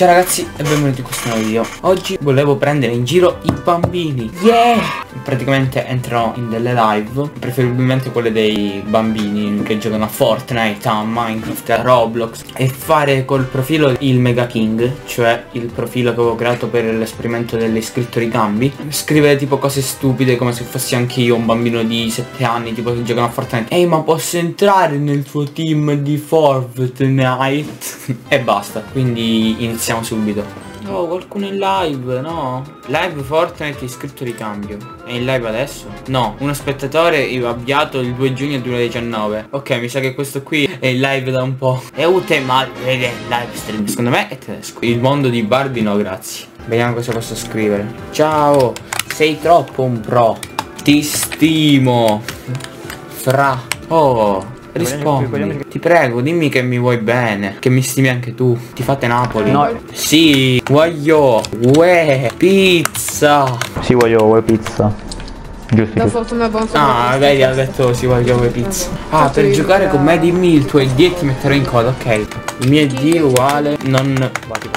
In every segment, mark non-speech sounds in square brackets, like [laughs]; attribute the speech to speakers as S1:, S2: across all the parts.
S1: Ciao ragazzi e benvenuti in questo nuovo video. Oggi volevo prendere in giro i bambini. Yeah! Praticamente entrerò in delle live Preferibilmente quelle dei bambini che giocano a Fortnite, a Minecraft, a Roblox E fare col profilo il Mega King Cioè il profilo che avevo creato per l'esperimento dell'iscritto di Gambi. Scrivere tipo cose stupide come se fossi anche io un bambino di 7 anni Tipo che giocano a Fortnite. Ehi ma posso entrare nel tuo team di Fortnite? [laughs] e basta. Quindi iniziamo iniziamo subito. Oh, qualcuno in live, no? Live Fortnite iscritto ricambio. È in live adesso? No, uno spettatore avviato il 2 giugno 2019. Ok, mi sa che questo qui è in live da un po'. È utile vede live stream. Secondo me è tedesco. Il mondo di Barbie no, grazie. Vediamo cosa posso scrivere. Ciao, sei troppo un pro. Ti stimo. Fra. Oh, Rispondi. Ti prego, dimmi che mi vuoi bene. Che mi stimi anche tu. Ti fate Napoli.
S2: No.
S1: Sì, voglio. Uè, pizza.
S2: Sì, voglio uè pizza. Giusto.
S1: Ah, vedi, ha detto si voglio uè pizza. Ah, per giocare con me dimmi il tuo ID e ti metterò in coda, ok. Il mio ID è uguale. Non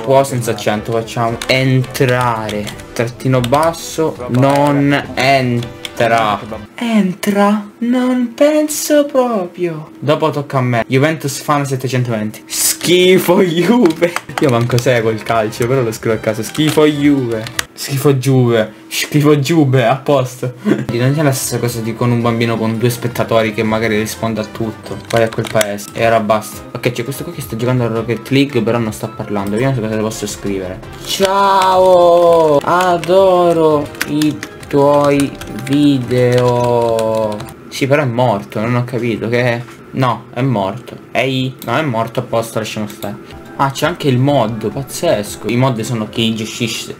S1: può senza accento, facciamo. Entrare. Trattino basso. Non entrare Entra. Entra. Non penso proprio. Dopo tocca a me. Juventus fan 720. Schifo Juve. Io manco seguo il calcio, però lo scrivo a casa. Schifo Juve. Schifo Juve. Schifo Juve, a posto. [laughs] non è la stessa cosa di con un bambino con due spettatori che magari risponde a tutto. Vai a quel paese. E ora basta. Ok, c'è questo qua che sta giocando a Rocket League, però non sta parlando. Vediamo se cosa le posso scrivere. Ciao! Adoro i tuoi video. Sì però è morto Non ho capito che No è morto. Ehi No è morto apposta lasciamo stare. Ah c'è anche il mod Pazzesco. I mod sono chi gestisce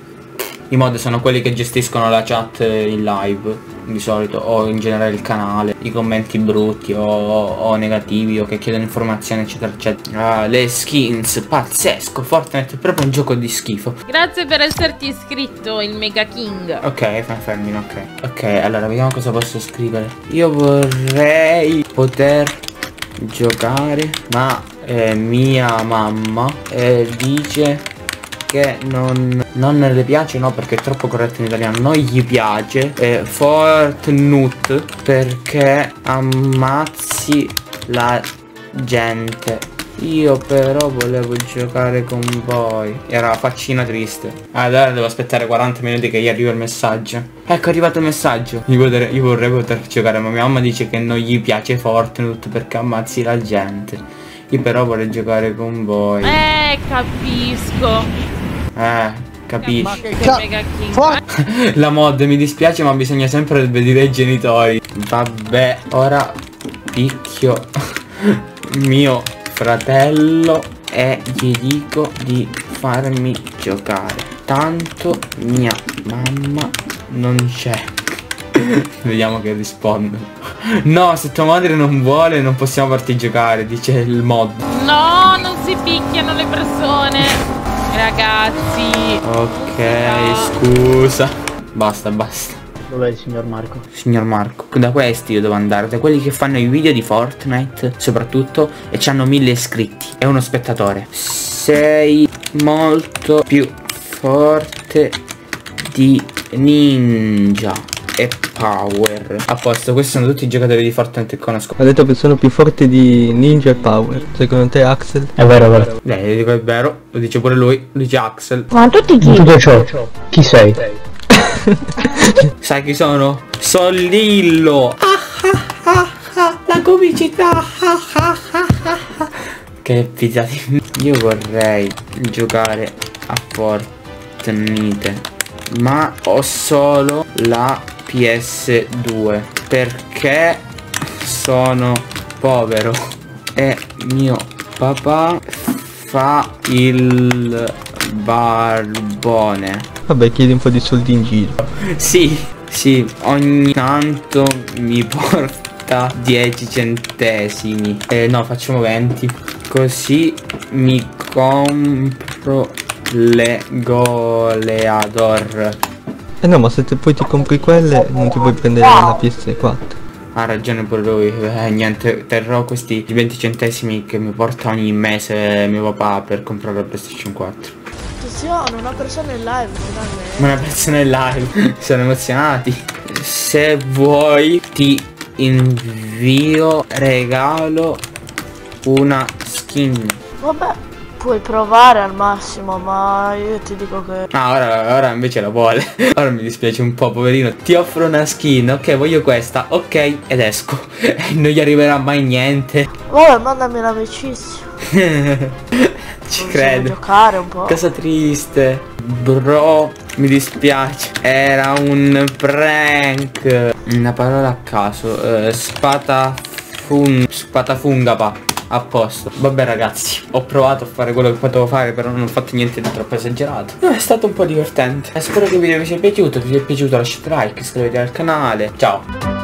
S1: i mod sono quelli che gestiscono la chat in live di solito o in generale il canale i commenti brutti o, o negativi o che chiedono informazioni eccetera eccetera. Ah, le skins pazzesco Fortnite è proprio un gioco di schifo.
S3: Grazie per esserti iscritto il Mega King.
S1: Ok fermino ok. Ok allora vediamo cosa posso scrivere. Io vorrei poter giocare ma eh, mia mamma eh, dice che non, non le piace, no perché è troppo corretto in italiano, non gli piace eh, Fortnite perché ammazzi la gente. Io però volevo giocare con voi. Era la faccina triste. Allora devo aspettare 40 minuti che gli arriva il messaggio. Ecco è arrivato il messaggio. Io vorrei, io vorrei poter giocare ma mia mamma dice che non gli piace Fortnite perché ammazzi la gente. Io però vorrei giocare con voi.
S3: Eh, capisco.
S1: Eh, capisci? La mod mi dispiace ma bisogna sempre obbedire ai genitori. Vabbè, ora picchio [laughs] mio fratello e gli dico di farmi giocare. Tanto mia mamma non c'è. [laughs] Vediamo che risponde. No, se tua madre non vuole non possiamo farti giocare, dice il mod.
S3: No, non si picchiano le persone. Ragazzi.
S1: Ok, scusa. Basta, basta.
S2: Dov'è il signor Marco?
S1: Signor Marco, da questi io devo andare, da quelli che fanno i video di Fortnite soprattutto e hanno mille iscritti e uno spettatore. Sei molto più forte di Ninja e Power. A posto, questi sono tutti i giocatori di Fortnite che conosco.
S4: Ha detto che sono più forti di Ninja e Power. Secondo te Axel?
S2: È vero, è vero.
S1: Eh, dico è vero, lo dice pure lui, lo dice Axel.
S2: Ma tutti chi? Tutto ciò. Chi sei? [laughs]
S1: Sai chi sono? Sollillo. Ah, ah, ah, ah, la comicità. [laughs] che pizzati. Io vorrei giocare a Fortnite ma ho solo la PS2 perché sono povero e mio papà fa il barbone.
S4: Vabbè, chiedi un po' di soldi in giro.
S1: Sì, sì, ogni tanto mi porta 10 centesimi. Eh, no, facciamo 20. Così mi compro le goleador.
S4: Eh no, ma se te poi ti compri quelle non ti puoi prendere la PS4.
S1: Ha ragione pure lui, eh, niente, terrò questi 20 centesimi che mi porta ogni mese mio papà per comprare la PlayStation 4.
S5: Attenzione, una persona in live, finalmente.
S1: Una persona in live. [laughs] Sono emozionati. Se vuoi ti invio regalo una skin.
S5: Vabbè, puoi provare al massimo, ma io ti dico che...
S1: Ah, ora, ora invece la vuole. [laughs] Ora mi dispiace un po', poverino. Ti offro una skin, ok, voglio questa, ok, ed esco. [laughs] Non gli arriverà mai niente.
S5: Vabbè, mandami l'amicizia. [laughs]
S1: Ci
S5: Possiamo
S1: credo.
S5: giocare un po'.
S1: Cosa triste. Bro, mi dispiace. Era un prank. Una parola a caso. Eh, spatafun... Spatafungapa. A posto. Vabbè ragazzi, ho provato a fare quello che potevo fare, però non ho fatto niente di troppo esagerato. Eh, È stato un po' divertente. Eh, Spero che il video vi sia piaciuto. Se vi è piaciuto lasciate like, iscrivetevi al canale. Ciao.